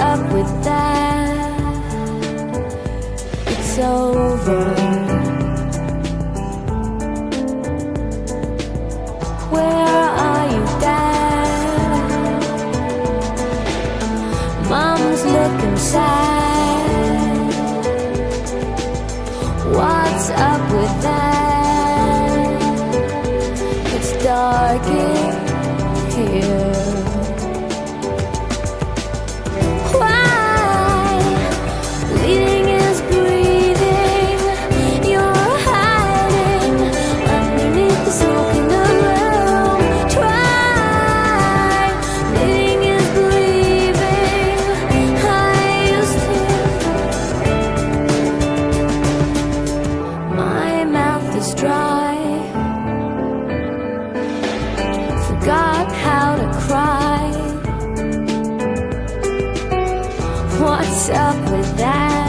up with that. It's over. What's up with that?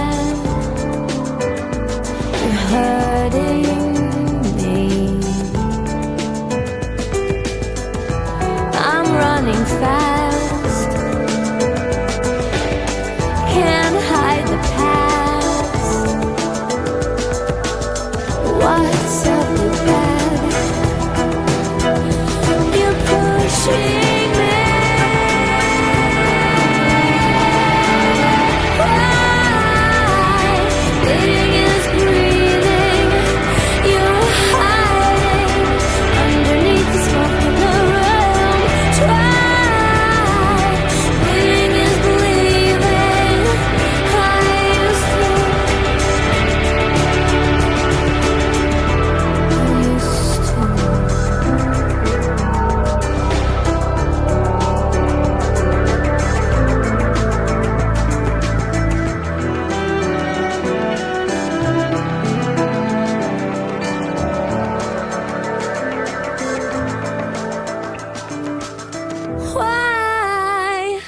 why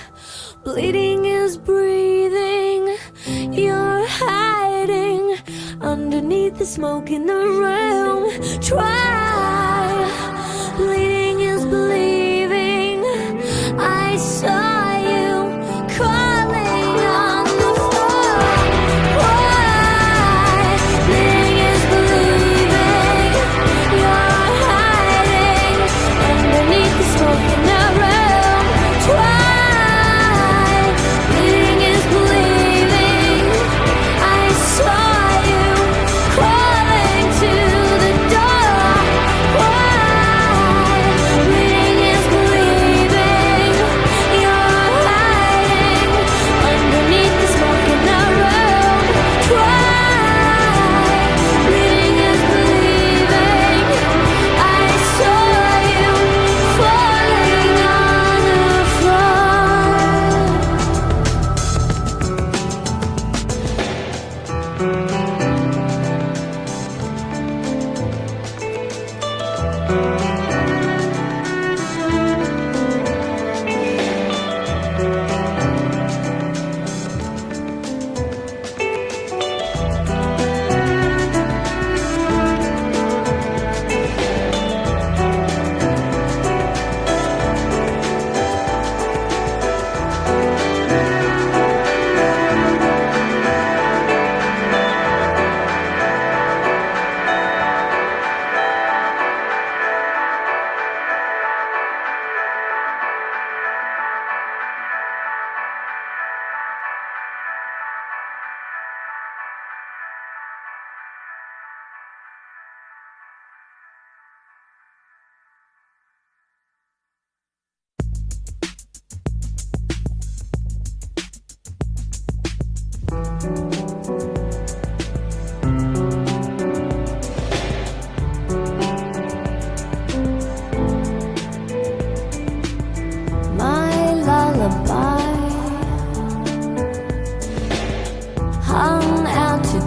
bleeding is breathing. You're hiding underneath the smoke in the room. Try bleeding is believing. I saw.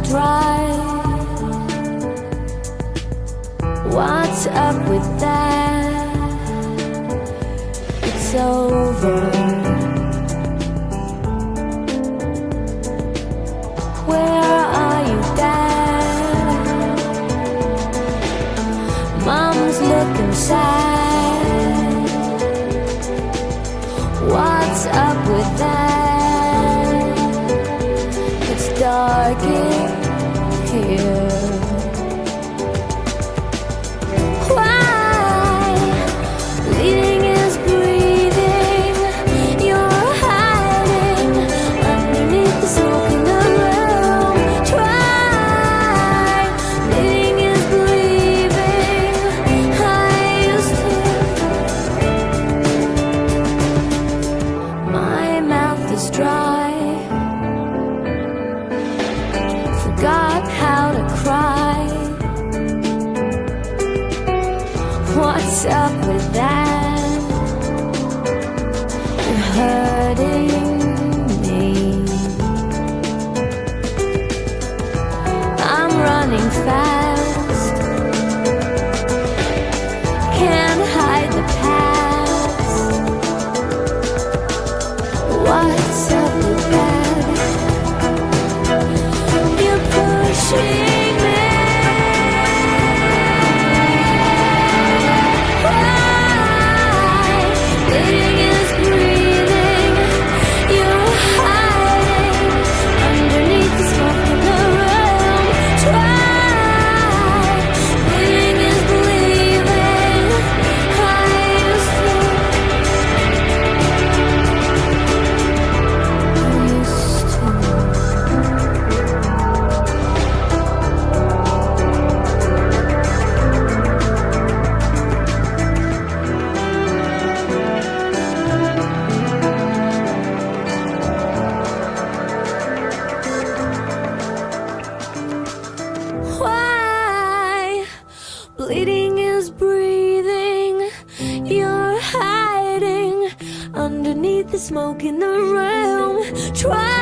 dry. What's up with that? It's over. here. up with that? You're hurting me. I'm running fast. bleeding is breathing. You're hiding underneath the smoke in the room. Try